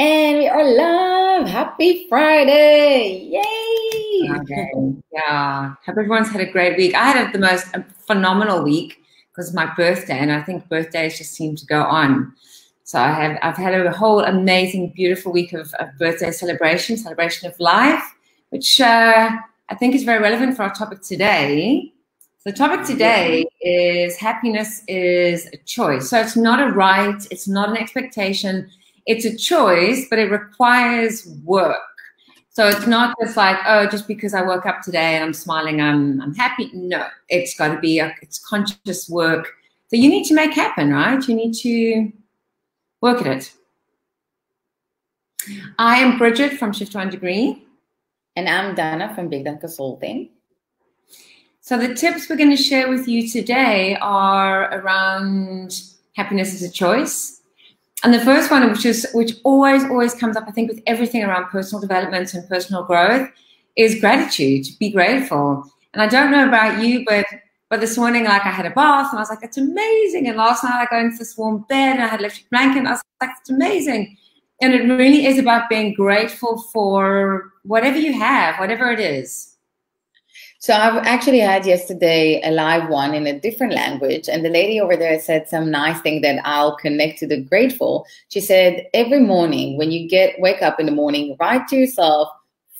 And we are live. Happy Friday. Yay. Okay. Yeah. Hope everyone's had a great week. I had the most phenomenal week because of my birthday, and I think birthdays just seem to go on. So I have I've had a whole amazing, beautiful week of, of birthday celebration, celebration of life, which uh, I think is very relevant for our topic today. So the topic today is happiness is a choice. So it's not a right, it's not an expectation it's a choice, but it requires work. So it's not just like, oh, just because I woke up today and I'm smiling, I'm I'm happy. No, it's got to be a, it's conscious work that you need to make happen, right? You need to work at it. I am Bridget from Shift One Degree. And I'm Dana from Big Dan Consulting. So the tips we're going to share with you today are around happiness as a choice and the first one, which is which always always comes up, I think, with everything around personal development and personal growth, is gratitude. Be grateful. And I don't know about you, but but this morning, like I had a bath and I was like, it's amazing. And last night I got into this warm bed and I had a electric blanket and I was like, it's amazing. And it really is about being grateful for whatever you have, whatever it is. So I've actually had yesterday a live one in a different language, and the lady over there said some nice thing that I'll connect to the grateful. She said every morning when you get wake up in the morning, write to yourself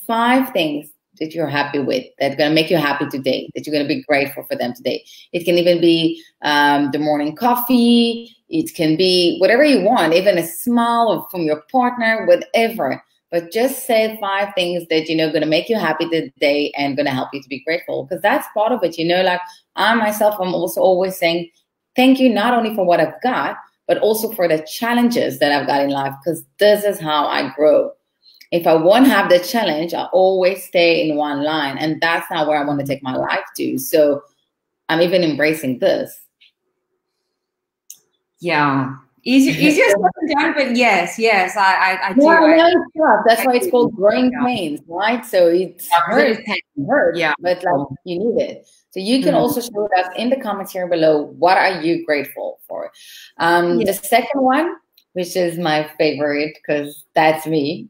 five things that you're happy with that going to make you happy today that you're going to be grateful for them today. It can even be um, the morning coffee. It can be whatever you want even a smile from your partner whatever but just say five things that you know going to make you happy today and going to help you to be grateful because that's part of it you know like i myself i'm also always saying thank you not only for what i've got but also for the challenges that i've got in life because this is how i grow. If i won't have the challenge i always stay in one line and that's not where i want to take my life to. So i'm even embracing this. Yeah Easier, easier said than done, but yes, yes, I, I, I do. Yeah, That's why it's called growing pains, right? So it's hurt, hurt, yeah, but like you need it. So you can mm-hmm. also show us in the comments here below what are you grateful for. Um, The second one, which is my favorite because that's me,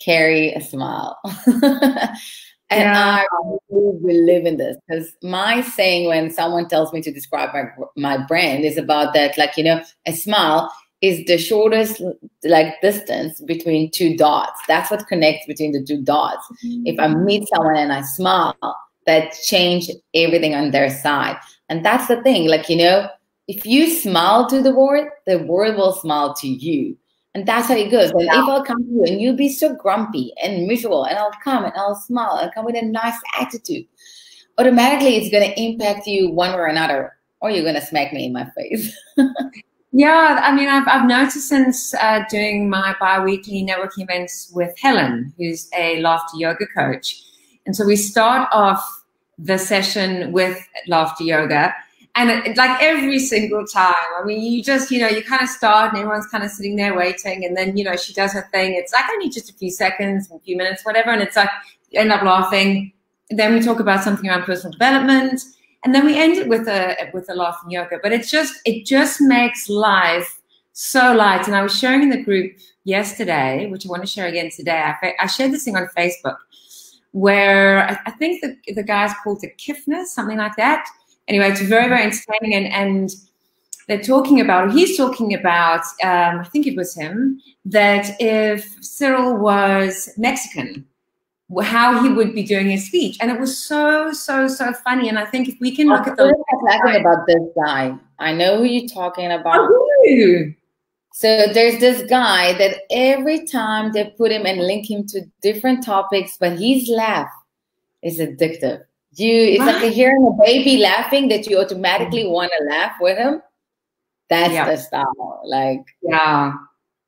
carry a smile. And yeah. I really live in this because my saying when someone tells me to describe my my brand is about that, like you know, a smile is the shortest like distance between two dots. That's what connects between the two dots. Mm-hmm. If I meet someone and I smile, that change everything on their side. And that's the thing, like you know, if you smile to the world, the world will smile to you. And that's how it goes. And yeah. if I'll come to you and you'll be so grumpy and miserable, and I'll come and I'll smile and come with a nice attitude, automatically it's going to impact you one way or another, or you're going to smack me in my face. yeah, I mean, I've, I've noticed since uh, doing my bi weekly networking events with Helen, who's a laughter yoga coach. And so we start off the session with laughter yoga and it, like every single time. I mean you just you know you kind of start and everyone's kind of sitting there waiting and then you know she does her thing. It's like only just a few seconds a few minutes whatever and it's like you end up laughing. Then we talk about something around personal development and then we end it with a with a laughing yoga. But it's just it just makes life so light. And i was sharing in the group yesterday which i want to share again today. I, I shared this thing on facebook where I, I think the, the guy's called the kiffness something like that anyway, it's very, very entertaining. And, and they're talking about, he's talking about, um, I think it was him, that if Cyril was Mexican, how he would be doing his speech. And it was so, so, so funny. And I think if we can look at the. talking about this guy. I know who you're talking about. Oh, so there's this guy that every time they put him and link him to different topics, but his laugh is addictive. You it's like hearing a baby laughing that you automatically mm-hmm. want to laugh with him. That's yeah. the style. Like yeah.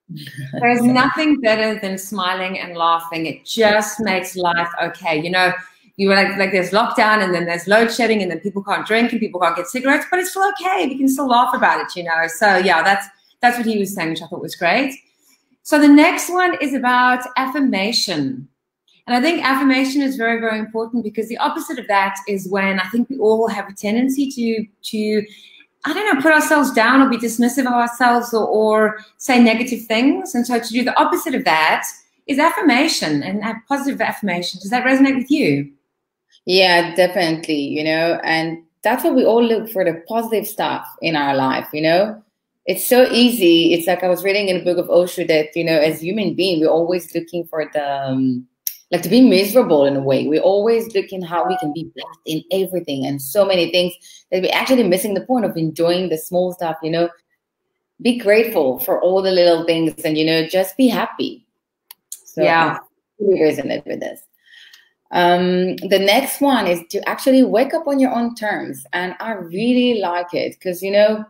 There's nothing better than smiling and laughing. It just makes life okay. You know, you were like like there's lockdown and then there's load shedding and then people can't drink and people can't get cigarettes, but it's still okay. We can still laugh about it, you know. So yeah, that's that's what he was saying, which I thought was great. So the next one is about affirmation. And I think affirmation is very, very important because the opposite of that is when I think we all have a tendency to to I don't know, put ourselves down or be dismissive of ourselves or, or say negative things. And so to do the opposite of that is affirmation and positive affirmation. Does that resonate with you? Yeah, definitely. You know, and that's what we all look for the positive stuff in our life, you know? It's so easy. It's like I was reading in a book of Osho that, you know, as human being, we're always looking for the, um, like to be miserable in a way. We're always looking how we can be blessed in everything and so many things that we're actually missing the point of enjoying the small stuff, you know? Be grateful for all the little things and, you know, just be happy. So yeah. I really resonate with this. Um, the next one is to actually wake up on your own terms. And I really like it because, you know,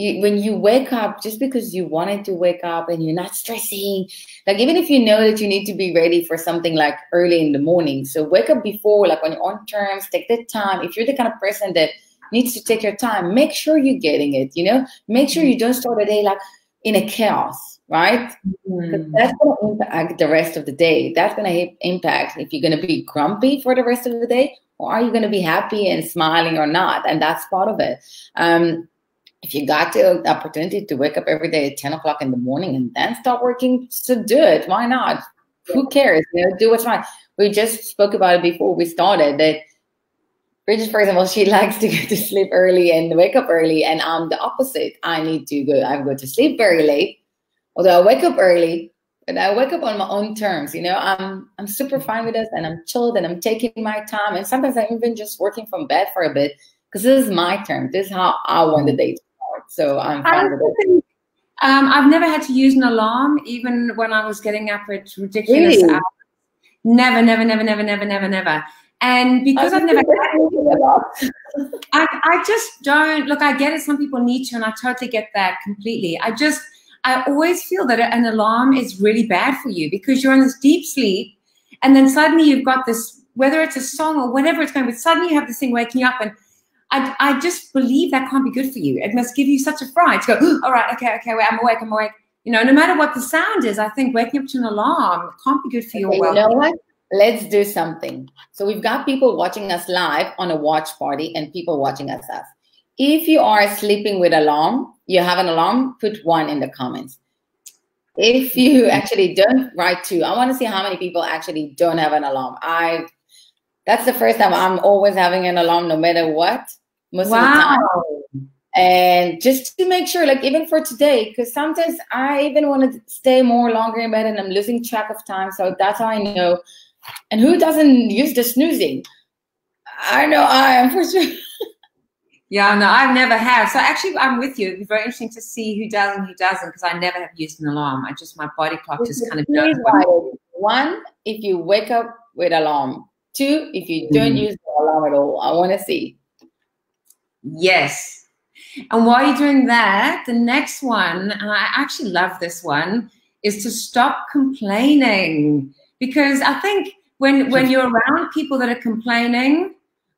you, when you wake up, just because you wanted to wake up and you're not stressing, like even if you know that you need to be ready for something like early in the morning. So wake up before, like on your own terms, take the time. If you're the kind of person that needs to take your time, make sure you're getting it, you know, make sure you don't start the day like in a chaos right? Mm. That's going to impact the rest of the day. That's going to impact if you're going to be grumpy for the rest of the day, or are you going to be happy and smiling or not? And that's part of it. Um, if you got the opportunity to wake up every day at 10 o'clock in the morning and then start working, so do it. Why not? Who cares? You know, do what's right. We just spoke about it before we started that Bridget, for example, she likes to go to sleep early and wake up early, and I'm the opposite. I need to go. I go to sleep very late although I wake up early, but I wake up on my own terms. You know, I'm I'm super fine with this, and I'm chilled, and I'm taking my time. And sometimes I'm even just working from bed for a bit because this is my term. This is how I want the day to. So I'm fine with it. Um, I've never had to use an alarm, even when I was getting up at ridiculous really? hours. Never, never, never, never, never, never, never. And because I've never I, I just don't look, I get it. Some people need to, and I totally get that completely. I just I always feel that an alarm is really bad for you because you're in this deep sleep and then suddenly you've got this, whether it's a song or whatever it's going be, suddenly you have this thing waking you up and I, I just believe that can't be good for you. It must give you such a fright to go, all right, okay, okay, wait, I'm awake, I'm awake. You know, no matter what the sound is, I think waking up to an alarm can't be good for your well. You know what? Let's do something. So we've got people watching us live on a watch party and people watching us us. If you are sleeping with alarm, you have an alarm, put one in the comments. If you actually don't, write two. I want to see how many people actually don't have an alarm. I that's the first time I'm always having an alarm no matter what. Most wow. of the time. And just to make sure, like even for today, because sometimes I even want to stay more longer in bed and I'm losing track of time. So that's how I know. And who doesn't use the snoozing? I know I am for sure. Yeah, no, I've never have So actually, I'm with you. It'd be very interesting to see who does and who doesn't because I never have used an alarm. I just my body clock just kind of does. One, if you wake up with alarm. Two, if you don't mm. use the alarm at all. I want to see. Yes. And while you're doing that, the next one, and I actually love this one, is to stop complaining because I think when when you're around people that are complaining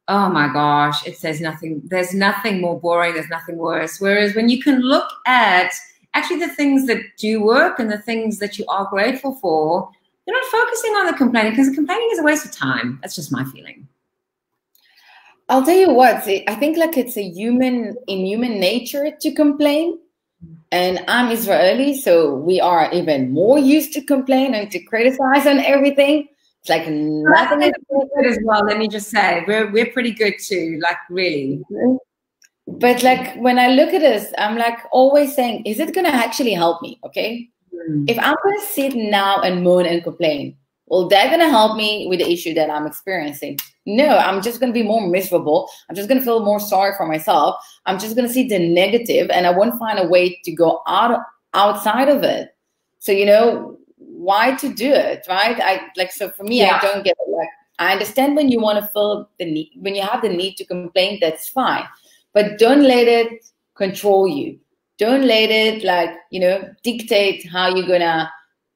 oh my gosh, it says nothing, there's nothing more boring, there's nothing worse. Whereas when you can look at actually the things that do work and the things that you are grateful for, you're not focusing on the complaining because complaining is a waste of time. That's just my feeling. I'll tell you what, I think like it's a human in human nature to complain. And I'm Israeli, so we are even more used to complain and to criticize on everything. It's like nothing is good as well. Let me just say, we're we're pretty good too. Like really. But like when I look at this, I'm like always saying, is it gonna actually help me? Okay. Mm. If I'm gonna sit now and moan and complain, well, they're gonna help me with the issue that I'm experiencing. No, I'm just gonna be more miserable. I'm just gonna feel more sorry for myself. I'm just gonna see the negative, and I won't find a way to go out outside of it. So you know, why to do it, right? I like so for me, yeah. I don't get it. Like I understand when you want to feel the need, when you have the need to complain, that's fine, but don't let it control you. Don't let it like you know dictate how you're gonna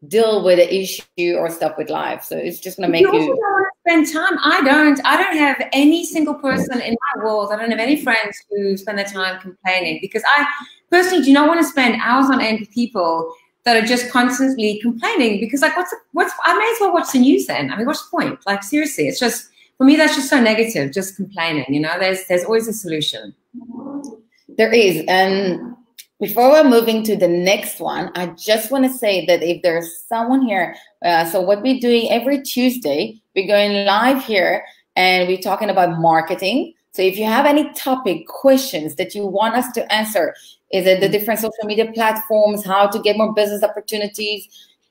deal with the issue or stuff with life. So it's just gonna make you. you spend time. I don't. I don't have any single person in my world. I don't have any friends who spend their time complaining because I personally do not want to spend hours on end with people that are just constantly complaining because like what's the, what's I may as well watch the news then. I mean, what's the point? Like seriously, it's just for me that's just so negative, just complaining. You know, there's there's always a solution. There is. And before we're moving to the next one, I just want to say that if there's someone here, uh, so what we're doing every Tuesday, we're going live here and we're talking about marketing. So if you have any topic questions that you want us to answer, is it the different social media platforms, how to get more business opportunities,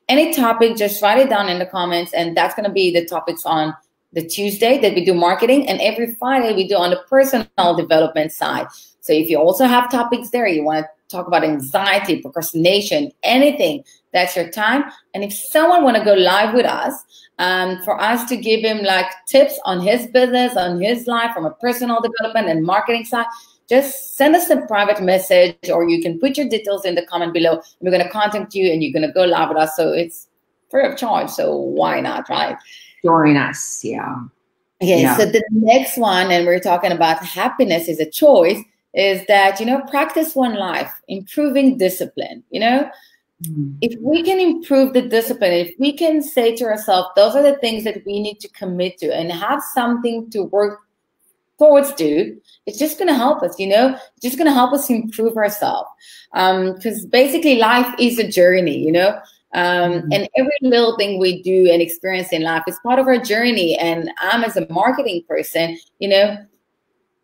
any topic, just write it down in the comments. And that's going to be the topics on the Tuesday that we do marketing. And every Friday we do on the personal development side. So if you also have topics there, you want to talk about anxiety, procrastination, anything, that's your time. And if someone want to go live with us, um, for us to give him like tips on his business, on his life from a personal development and marketing side, just send us a private message or you can put your details in the comment below. And we're going to contact you and you're going to go live with us. So it's free of charge. So why not, right? Join us. Yeah. Okay. Yeah. So the next one, and we're talking about happiness is a choice is that you know practice one life improving discipline you know? Mm. if we can improve the discipline if we can say to ourselves those are the things that we need to commit to and have something to work towards to it's just going to help us you know? It's just going to help us improve ourselves. Because um, basically life is a journey you know? Um, mm-hmm. and every little thing we do and experience in life is part of our journey. And i'm as a marketing person you know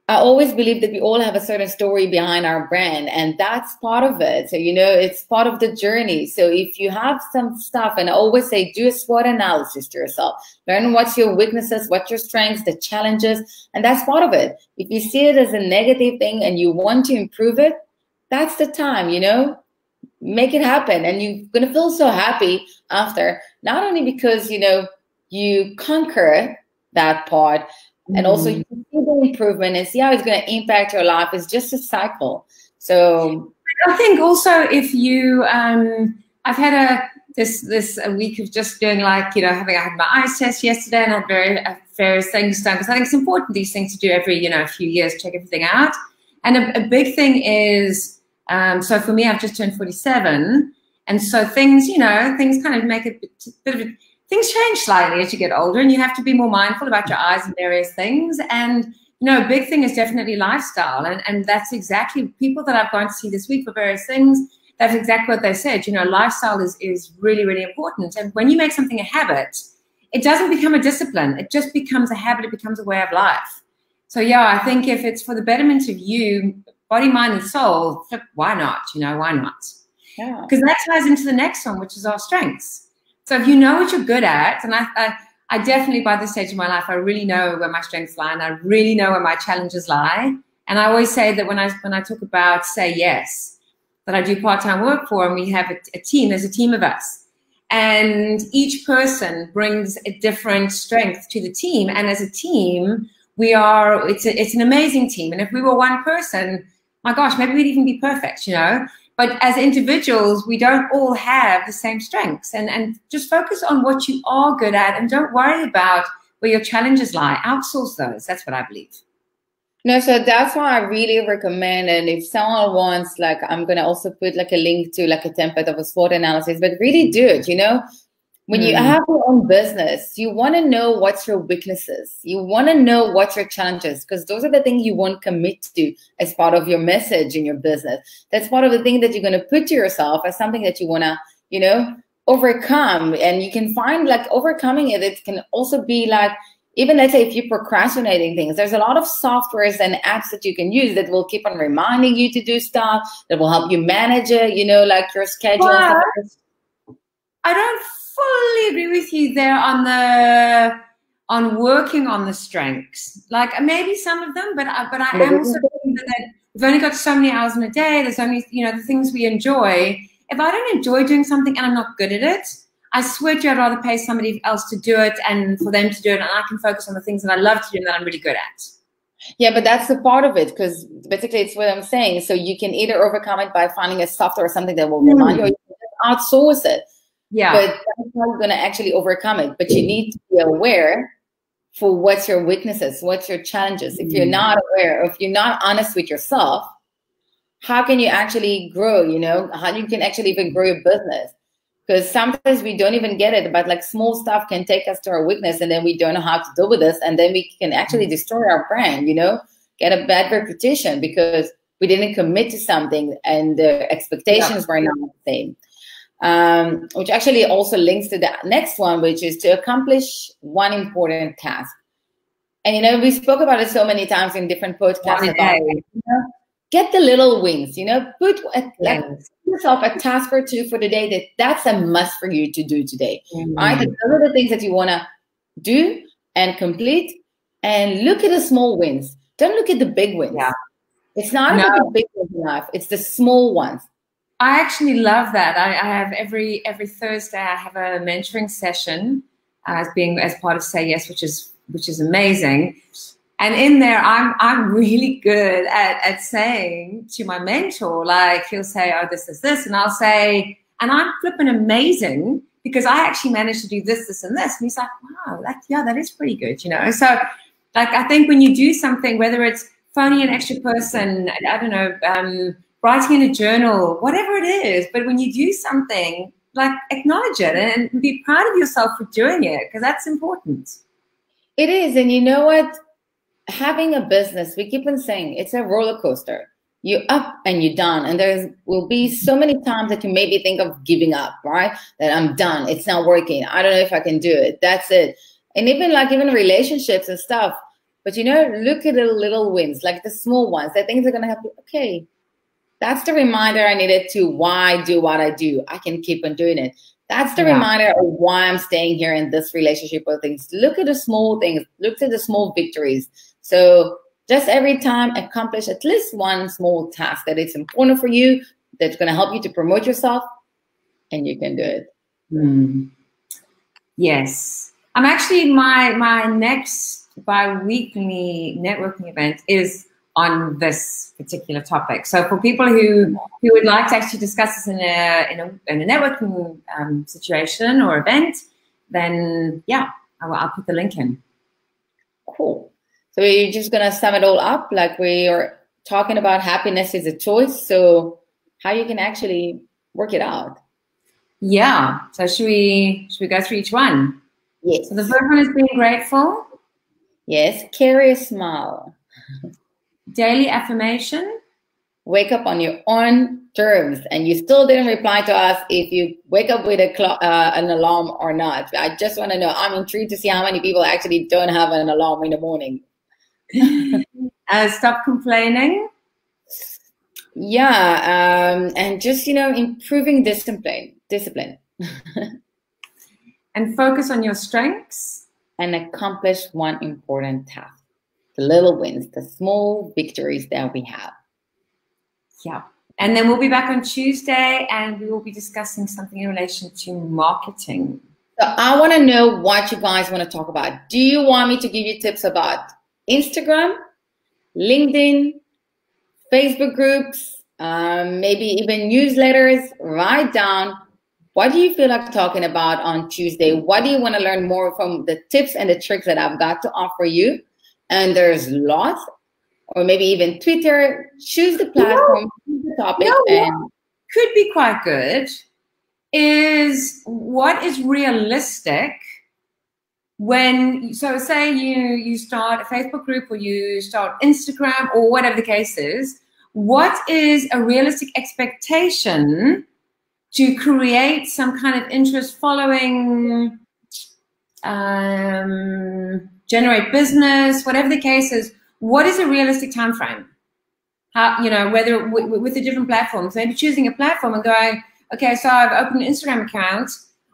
I always believe that we all have a certain story behind our brand, and that's part of it. So, you know, it's part of the journey. So, if you have some stuff, and I always say, do a SWOT analysis to yourself, learn what's your weaknesses, what's your strengths, the challenges, and that's part of it. If you see it as a negative thing and you want to improve it, that's the time, you know, make it happen. And you're going to feel so happy after, not only because, you know, you conquer that part, and also mm. you see the improvement and see how it's going to impact your life. It's just a cycle. So i think also if you um i've had a this this a week of just doing like you know having i had my eyes test yesterday and I had very uh, various things done because i think it's important these things to do every you know a few years check everything out. And a, a big thing is um so for me i've just turned 47 and so things you know things kind of make a bit, bit of a things change slightly as you get older and you have to be more mindful about your eyes and various things. And, you know, a big thing is definitely lifestyle. And, and that's exactly people that I've gone to see this week for various things. That's exactly what they said. You know, lifestyle is, is really, really important. And when you make something a habit, it doesn't become a discipline. It just becomes a habit. It becomes a way of life. So yeah, I think if it's for the betterment of you, body, mind, and soul, why not? You know, why not? Because yeah. that ties into the next one, which is our strengths. So if you know what you're good at, and I, I, I definitely by this stage of my life, I really know where my strengths lie, and I really know where my challenges lie. And I always say that when I when I talk about say yes, that I do part time work for, and we have a, a team. There's a team of us, and each person brings a different strength to the team. And as a team, we are it's a, it's an amazing team. And if we were one person, my gosh, maybe we'd even be perfect, you know. But as individuals, we don't all have the same strengths. And, and just focus on what you are good at and don't worry about where your challenges lie. Outsource those. That's what I believe. No, so that's why I really recommend. And if someone wants, like, I'm gonna also put like a link to like a template of a SWOT analysis, but really do it. You know, when you hmm. have your own business, you want to know what's your weaknesses. You want to know what's your challenges because those are the things you won't commit to as part of your message in your business. That's part of the thing that you're going to put to yourself as something that you want to, you know, overcome. And you can find like overcoming it. It can also be like, even let's say if you're procrastinating things, there's a lot of softwares and apps that you can use that will keep on reminding you to do stuff, that will help you manage it, you know, like your schedule. I don't fully agree with you there on the on working on the strengths. Like maybe some of them, but I, but I am also thinking that we've only got so many hours in a day. There's only you know the things we enjoy. If I don't enjoy doing something and I'm not good at it, I swear to you, I'd rather pay somebody else to do it and for them to do it, and I can focus on the things that I love to do and that I'm really good at. Yeah, but that's the part of it because basically it's what I'm saying. So you can either overcome it by finding a software or something that will remind mm. you, or you can outsource it. Yeah. But that's how you're going to actually overcome it. But you need to be aware for what's your weaknesses, what's your challenges. If you're mm. not aware, if you're not honest with yourself, how can you actually grow? You know, how you can actually even grow your business? Because sometimes we don't even get it, but like small stuff can take us to our weakness, and then we don't know how to deal with this, and then we can actually mm. destroy our brand. You know, get a bad reputation because we didn't commit to something and the expectations yeah. were not the same. Um, which actually also links to the next one, which is to accomplish one important task. And you know, we spoke about it so many times in different podcasts about you know, get the little wins. You know, put a, like, yourself a task or two for the day that that's a must for you to do today. Mm-hmm. Right, those are the things that you want to do and complete. And look at the small wins. Don't look at the big wins. Yeah. It's not no. about the big ones enough. It's the small ones. I actually love that. I, I, have every every Thursday I have a mentoring session as being as part of Say Yes, which is which is amazing. And in there, I'm I'm really good at at saying to my mentor, like he'll say, "Oh, this is this," and I'll say, "And I'm flipping amazing because I actually managed to do this, this, and this." And he's like, "Wow, that yeah, that is pretty good," you know. So, like, I think when you do something, whether it's phoning an extra person, I don't know, um, writing in a journal, whatever it is, but when you do something, like acknowledge it and be proud of yourself for doing it because that's important. It is. And you know what? Having a business, we keep on saying it's a roller coaster. You're up and you're down. And there will be so many times that you maybe think of giving up, right? That I'm done. It's not working. I don't know if I can do it. That's it. And even like even relationships and stuff. But you know, look at the little wins, like the small ones, that things are gonna happen. Okay, that's the reminder I needed to why I do what I do. I can keep on doing it. That's the yeah. reminder of why I'm staying here in this relationship with things. Look at the small things, look at the small victories. So just every time accomplish at least one small task that it's important for you, that's going to help you to promote yourself, and you can do it. Mm. Yes. I'm actually my my next bi-weekly networking event is on this particular topic. So for people who who would like to actually discuss this in a in a, in a networking um, situation or event, then yeah, I'll, I'll put the link in. Cool. So you're just gonna sum it all up, like we are talking about happiness is a choice. So how you can actually work it out. Yeah. So should we should we go through each one? Yes. So the first one is being grateful. Yes. Carry a smile. Daily affirmation. Wake up on your own terms, and you still didn't reply to us if you wake up with a clock, uh, an alarm or not. I just want to know. I'm intrigued to see how many people actually don't have an alarm in the morning. uh, stop complaining. Yeah, um, and just you know, improving discipline. Discipline. and focus on your strengths. And accomplish one important task the little wins, the small victories that we have. Yeah. And then we'll be back on Tuesday and we will be discussing something in relation to marketing. So I want to know what you guys want to talk about. Do you want me to give you tips about Instagram, LinkedIn, Facebook groups, um, maybe even newsletters? Write down what do you feel like talking about on Tuesday? What do you want to learn more from the tips and the tricks that I've got to offer you? And there's lots, or maybe even Twitter. Choose the platform, choose the topic, and could be quite good. Is what is realistic when so say you you start a facebook group or you start instagram or whatever the case is what is a realistic expectation to create some kind of interest following um, generate business, whatever the case is, what is a realistic time frame? How, you know, whether with, the different platforms, maybe choosing a platform and going, okay, so I've opened an Instagram account.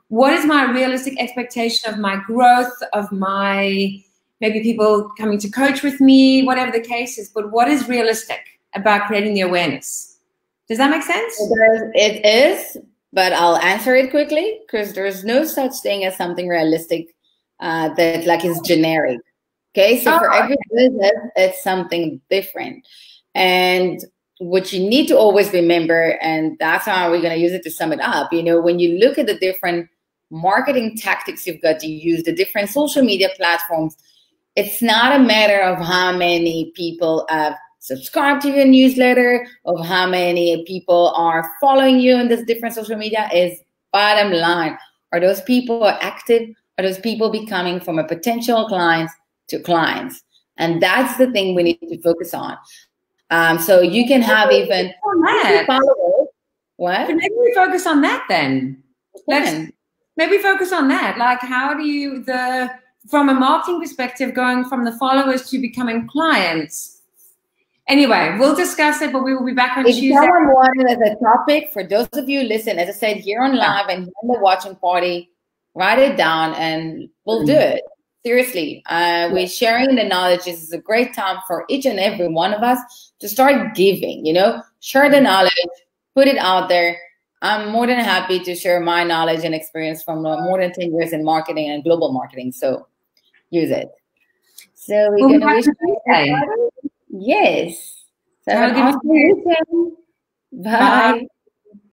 What is my realistic expectation of my growth, of my maybe people coming to coach with me, whatever the case is, but what is realistic about creating the awareness? Does that make sense? It is, but I'll answer it quickly because there's no such thing as something realistic uh, that like is generic. Okay, so oh, for every business, it's something different. And what you need to always remember, and that's how we're going to use it to sum it up. You know, when you look at the different marketing tactics you've got to use, the different social media platforms, it's not a matter of how many people have subscribed to your newsletter, of how many people are following you in this different social media. Is bottom line, are those people active? Are those people becoming from a potential clients to clients. And that's the thing we need to focus on. Um, so you can have even followers. What? maybe we focus on that then. Let's maybe focus on that. Like, how do you the from a marketing perspective, going from the followers to becoming clients? Anyway, we'll discuss it, but we will be back on if Tuesday. Someone wanted as a topic, for those of you listen, as I said, here on live and here on the watching party, write it down and we'll do mm-hmm. it. Seriously, uh, we're sharing the knowledge. This is a great time for each and every one of us to start giving, you know, share the knowledge, put it out there. I'm more than happy to share my knowledge and experience from uh, more than 10 years in marketing and global marketing. So use it. So we're going to wish you Yes. So have a good weekend. Bye. Bye.